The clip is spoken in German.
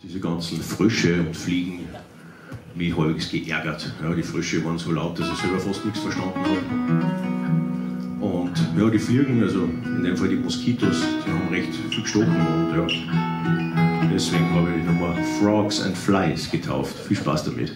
Diese ganzen Frösche und Fliegen mich halbwegs geärgert. Ja, die Frösche waren so laut, dass ich selber fast nichts verstanden habe. Und ja, die Fliegen, also in dem Fall die Moskitos, die haben recht viel gestochen und ja, deswegen habe ich nochmal Frogs and Flies getauft. Viel Spaß damit.